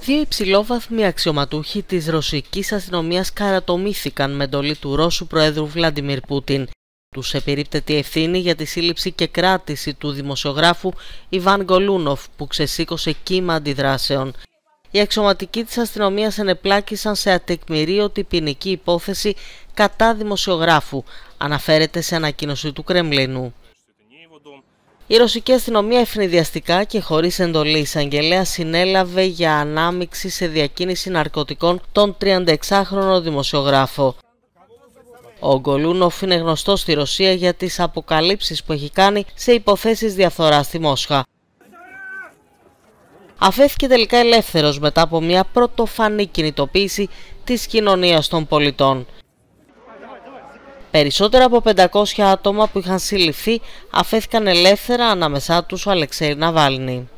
Δύο υψηλόβαθμοι αξιωματούχοι της ρωσικής αστυνομίας καρατομήθηκαν με εντολή του Ρώσου Προέδρου Βλάντιμιρ Πούτιν. Τους επιρρύπτεται η ευθύνη για τη σύλληψη και κράτηση του δημοσιογράφου Ιβάν Γκολούνοφ που ξεσήκωσε κύμα αντιδράσεων. Οι αξιωματικοί της αστυνομίας ενεπλάκησαν σε ατεκμηρίωτη ποινική υπόθεση κατά δημοσιογράφου, αναφέρεται σε ανακοίνωση του Κρεμλίνου. Η ρωσική αστυνομία ευνηδιαστικά και χωρίς εντολή εισαγγελέα συνέλαβε για ανάμειξη σε διακίνηση ναρκωτικών τον 36χρονο δημοσιογράφο. Ο Γκολούνοφ είναι γνωστό στη Ρωσία για τις αποκαλύψεις που έχει κάνει σε υποθέσεις διαφθοράς στη Μόσχα. Αφέθηκε τελικά ελεύθερος μετά από μια πρωτοφανή κινητοποίηση της κοινωνίας των πολιτών. Περισσότερα από 500 άτομα που είχαν συλληφθεί αφέθηκαν ελεύθερα ανάμεσά τους ο Αλεξέη Ναβάλνη.